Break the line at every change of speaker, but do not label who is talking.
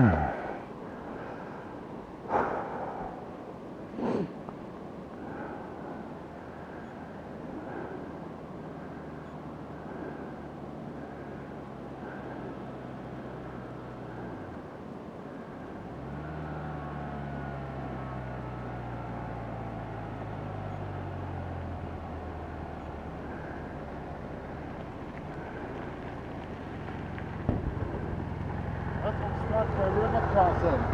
Ah. What Scott